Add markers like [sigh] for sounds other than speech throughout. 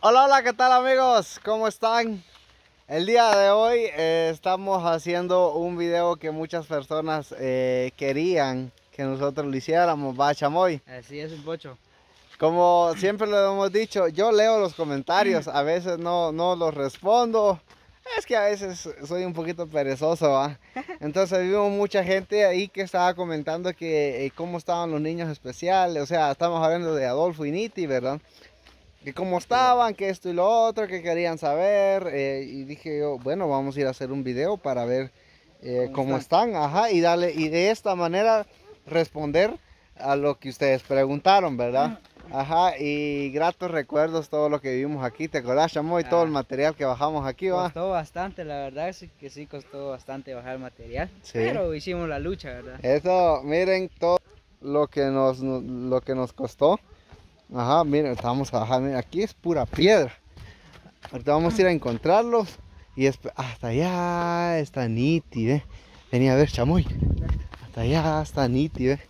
Hola, hola, ¿qué tal amigos? ¿Cómo están? El día de hoy eh, estamos haciendo un video que muchas personas eh, querían que nosotros lo hiciéramos, va chamoy. Así es un pocho. Como siempre lo hemos dicho, yo leo los comentarios, a veces no, no los respondo. Es que a veces soy un poquito perezoso, ¿va? [laughs] Entonces vimos mucha gente ahí que estaba comentando que eh, cómo estaban los niños especiales, o sea, estamos hablando de Adolfo y Niti, ¿verdad? Que cómo estaban, que esto y lo otro, que querían saber. eh, y dije yo, bueno, vamos a ir a hacer un video para ver eh, cómo, están? ajá, y darle, y de esta manera responder a lo que ustedes preguntaron, ¿verdad? Ajá, y gratos recuerdos todo lo que vivimos aquí, ¿te acordás, Chamoy? Todo el Ah. material que bajamos aquí, ¿va? Costó bastante, la verdad sí que sí costó bastante bajar el material. Sí. Pero hicimos la lucha, ¿verdad? Eso, miren todo lo que nos, lo que nos costó. Ajá, miren, vamos a bajar, miren, aquí es pura piedra. Ahorita vamos a ir a encontrarlos. Y hasta allá está nítido, ¿eh? Venía a ver, chamoy. Hasta allá está nítido, ¿eh?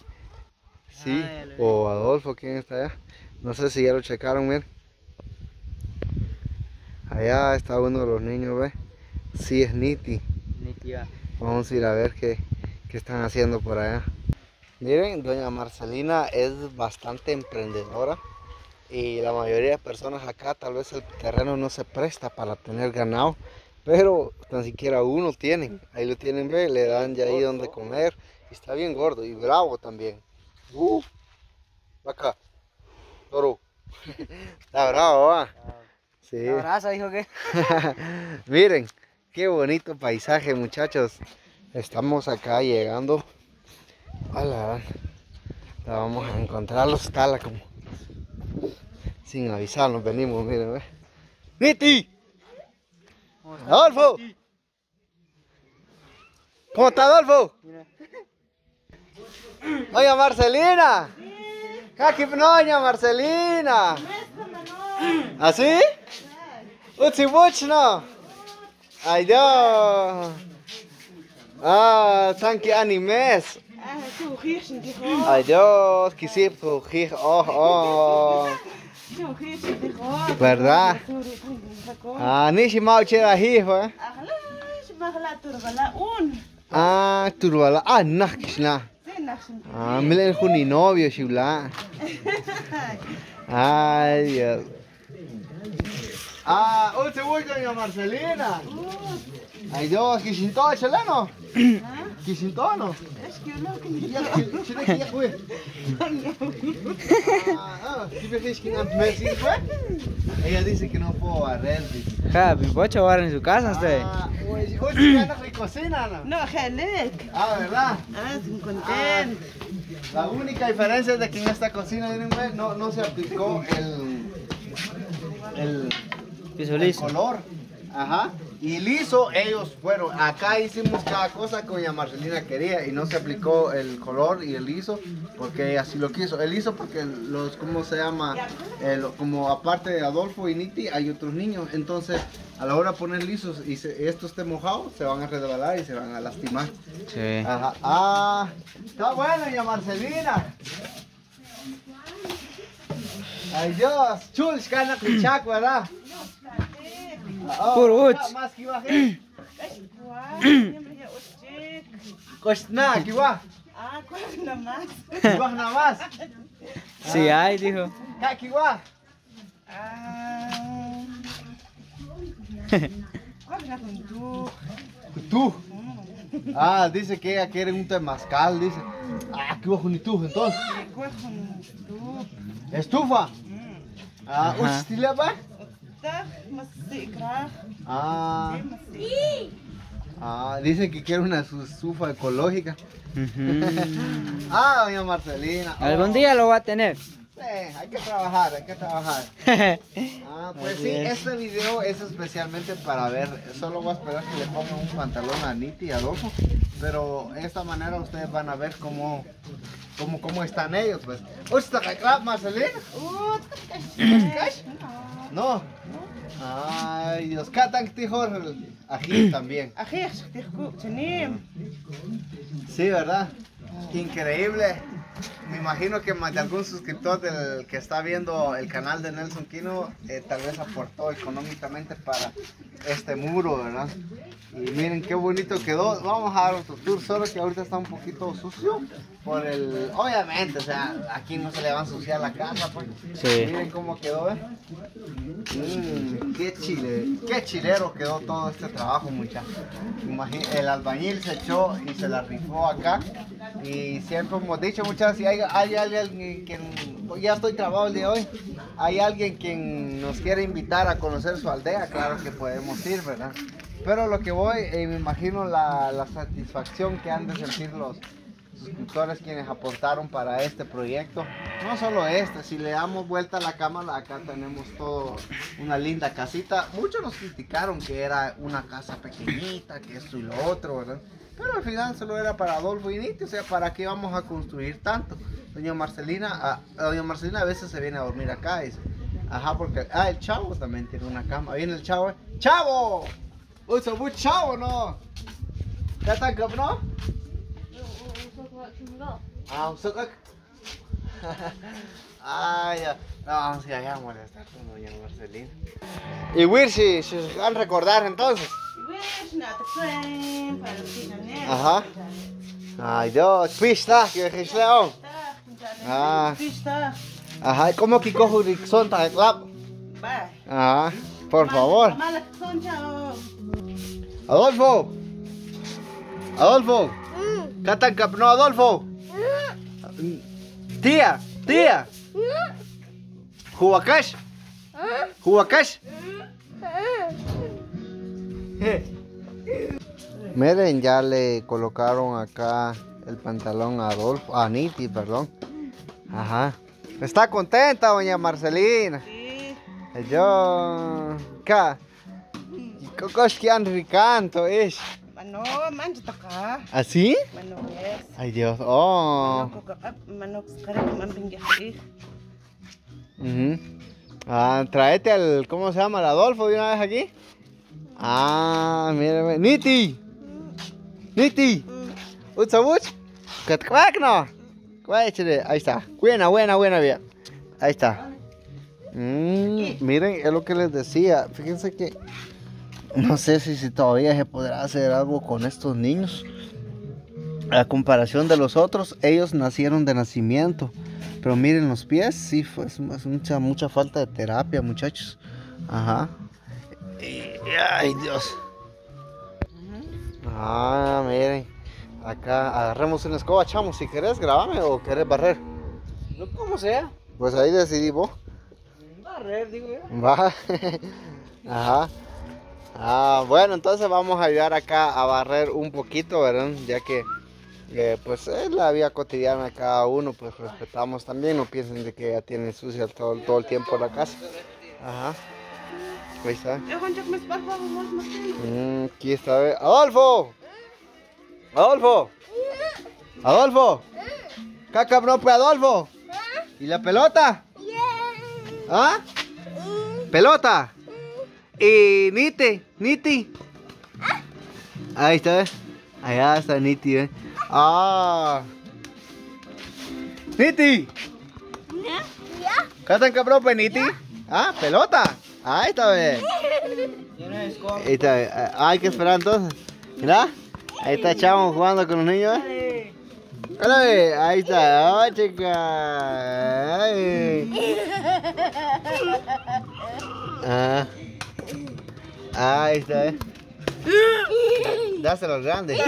Sí, Ah, o Adolfo, ¿quién está allá? No sé si ya lo checaron, miren. Allá está uno de los niños, ¿ve? Sí, es Niti. Vamos a ir a ver qué, qué están haciendo por allá. Miren, doña Marcelina es bastante emprendedora y la mayoría de personas acá tal vez el terreno no se presta para tener ganado, pero tan siquiera uno tienen. Ahí lo tienen, ve, le dan ya ahí donde comer y está bien gordo y bravo también. Uh, acá, toro. [laughs] está bravo, va. Sí. Dijo que. [laughs] Miren, qué bonito paisaje, muchachos. Estamos acá llegando. A la vamos a encontrarlos, tala como. Sin avisarnos, venimos, miren, ve. ¡Niti! ¡Adolfo! ¿Cómo está Adolfo? Oiga, Marcelina. Aquí, doña Marcelina. ¿Así? Utsi no. Ay, Dios. Ah, tanki animes. Quisip tu hij, oh, oh. ¿Verdad? Ah, ni si mau chera hijo, eh. Ah, turwala, ah, nah, kisna. Ah, milen juni novio, shibla. [laughs] Ay, Dios. Ah, utsi doña Marcelina. Ay, Dios, kisinto, chaleno. Kisinto, no. Ella dice que no puedo barrer. dice. Ja, pocho ahora en su casa usted. Ah, uy, uy, ya no cocina, ¿no? No, gelijk. Ah, ¿verdad? Ah, is content. La única diferencia es de que en esta cocina no, no se aplicó el, el, Piso el color. Ajá. Y liso, ellos fueron. Acá hicimos cada cosa que doña Marcelina quería y no se aplicó el color y el liso porque ella así lo quiso. El liso porque los, ¿cómo se llama? El- como aparte de Adolfo y Niti hay otros niños. Entonces, a la hora de poner lisos y se- esto esté mojado, se van a resbalar y se van a lastimar. Sí. Ajá. Ah, está bueno, doña Marcelina. Ay Dios, chul, cana clichac, ¿verdad? Ah. Cochna, que iba. Ah, nada más. Sí hay, dijo. Iba. Ah. Tú. Ah, dice que ella quiere un temazcal, dice. Ah, que iba con tú, entonces. Estufa. Ah, Ajá. uch, ¿tila Ah, ah, dice que quiere una su- estufa ecológica. Ujú. [laughs] Ah, doña Marcelina. Algún Oh. día lo va a tener. Hay que trabajar, hay que trabajar. Ah, pues Así sí, es. este video es especialmente para ver, solo voy a esperar que le pongan un pantalón a Niti y Adolfo, pero de esta manera ustedes van a ver cómo, cómo, cómo están ellos, pues. ¿Cash? No. Ay, Dios, Katan Tijor, aquí también. Neem. Sí, ¿verdad? Increíble. Me imagino que más de algún suscriptor del que está viendo el canal de Nelson Quino eh, tal vez aportó económicamente para este muro, ¿verdad? Y miren qué bonito quedó. Vamos a dar otro tour, solo que ahorita está un poquito sucio por el... Obviamente, o sea, aquí no se le va a ensuciar la casa, pues. Sí. Miren cómo quedó, ¿eh? Mm, qué chile, qué chilero quedó todo este trabajo, muchachos. El albañil se echó y se la rifó acá. Y siempre hemos dicho, muchachos, si hay, hay alguien que ya estoy trabado el día de hoy, hay alguien quien nos quiere invitar a conocer su aldea, claro que podemos ir, ¿verdad? Pero lo que voy, eh, me imagino la, la satisfacción que han de sentir los suscriptores quienes aportaron para este proyecto. No solo este, si le damos vuelta a la cámara, acá tenemos todo una linda casita. Muchos nos criticaron que era una casa pequeñita, que esto y lo otro, ¿verdad? Pero al final solo era para Adolfo y Niti, o sea, ¿para qué vamos a construir tanto? Doña Marcelina, a, doña Marcelina a veces se viene a dormir acá, dice. Ajá, porque, ah, el chavo también tiene una cama. Viene el chavo, ¡Chavo! Uy, soy muy chavo, ¿no? ¿Ya está no? Ah, un soco. [laughs] Ah, ya. No, si allá molestar con doña Marcelina. Y Wirsi, se van a recordar entonces. Ajá. Ay, Dios, pista, que es león. Ah. Pista. Ajá, ¿cómo que cojo Rickson para el club? Ajá, por favor. Adolfo. Adolfo. Katan no, Adolfo. Tía, tía. Huacash. Huacash. [laughs] Miren, ya le colocaron acá el pantalón a Adolfo, a Niti, perdón. Ajá. ¿Está contenta, doña Marcelina? Sí. Yo. ¿Qué? Cocos que han ricanto, es. Mano, manjo taka. ¿Así? Mano, yes. Ay, Dios. Oh. Mano, ah. Ah, tráete al. ¿Cómo se llama? ¿El Adolfo de una vez aquí? Ah, mírame. Niti. Niti. Utsabuch. Katkwakno. Cuéchale. Ahí está. Buena, buena, buena, bien. Ahí está. Mm, miren, es lo que les decía. Fíjense que no sé si, si todavía se podrá hacer algo con estos niños. A comparación de los otros, ellos nacieron de nacimiento. Pero miren los pies, sí, fue mucha, mucha falta de terapia, muchachos. Ajá. Y- ay, Dios. Ah, miren. Acá agarremos una escoba, chamo. Si querés, grabame o querés barrer. No, como sea. Pues ahí decidí vos. Barrer, digo yo. Va. [laughs] Ajá. Ah, bueno, entonces vamos a ayudar acá a barrer un poquito, ¿verdad? Ya que eh, pues es la vida cotidiana de cada uno, pues respetamos también, no piensen de que ya tienen sucia todo, todo el tiempo la casa. Ajá. Ahí está. Mm, aquí está. ve- ¡Adolfo! ¡Adolfo! ¡Adolfo! ¡Caca, no, pues, Adolfo! ¿Y la pelota? ¿Ah? ¿Pelota? ¿Y Niti? ¿Niti? Ahí está, ¿ves? Allá está Niti, ¿ves? ¡Ah! ¡Niti! ¿Qué tan cabrón, pues, Niti? ¿Ah? ¿Pelota? Ahí está, ¿ves? Ya no es como. Ahí está, eh, hay que esperar entonces. Mira, ahí está Chavo jugando con los niños. ¿eh? Hola, ve, ahí está, oh, chica. Ay. Ah. Ahí está, eh. Dáselo grande. [laughs]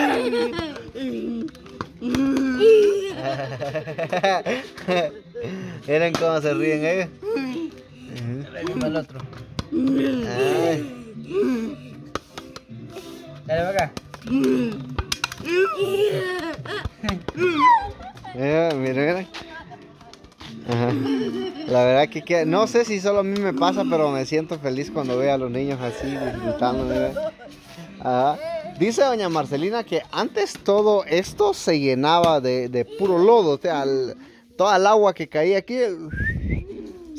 [laughs] Miren cómo se ríen ellos. Le digo al otro. Ay. Dale para acá. Mira, mira. Ajá. La verdad que, que- no sé si solo a mí me pasa, pero me siento feliz cuando veo a los niños así disfrutando. Ajá. Dice doña Marcelina que antes todo esto se llenaba de, de puro lodo, o sea, el- toda el agua que caía aquí,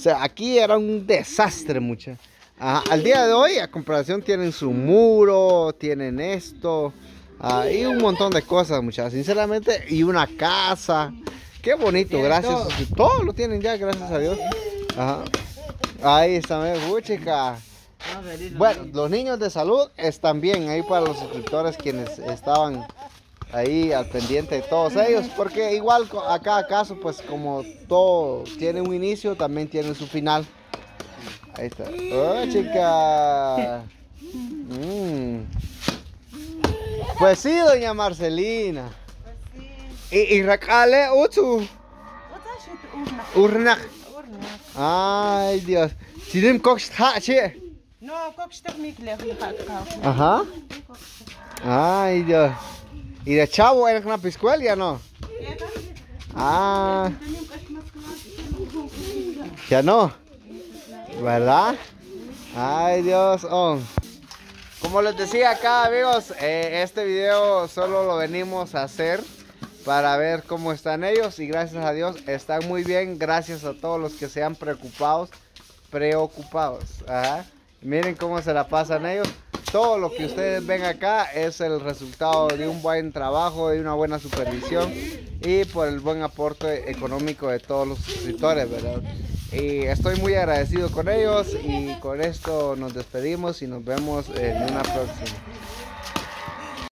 sea, aquí era un desastre, mucha. Ajá, Al día de hoy, a comparación, tienen su muro, tienen esto, ah, y un montón de cosas, muchachos, sinceramente, y una casa. Qué bonito, gracias. todo. Todo lo tienen ya, gracias a Dios. Ajá. Ahí está, me chica. Feliz, Bueno, los niños de salud están bien ahí para los suscriptores quienes estaban ahí al pendiente de todos ellos, porque igual a cada caso, pues como todo tiene un inicio, también tiene su final. Ahí está. ¡Oh, chica! Mm. Pues sí, doña Marcelina. Y, y recale utu, urnak. Ay, Dios. Si nim koks ha, che. No, kok stuk niet leggen, je gaat kouden. Ajá. Ay, Dios. ¿Y de chavo eres una piscuela ya no? Ah. Ya no. ¿Verdad? Ay, Dios. oh. Como les decía acá, amigos, eh, este video solo lo venimos a hacer para ver cómo están ellos y gracias a Dios están muy bien. Gracias a todos los que se han preocupados, preocupados. Miren cómo se la pasan ellos. Todo lo que ustedes ven acá es el resultado de un buen trabajo, de una buena supervisión y por el buen aporte económico de todos los suscriptores, ¿verdad? Y estoy muy agradecido con ellos y con esto nos despedimos y nos vemos en una próxima.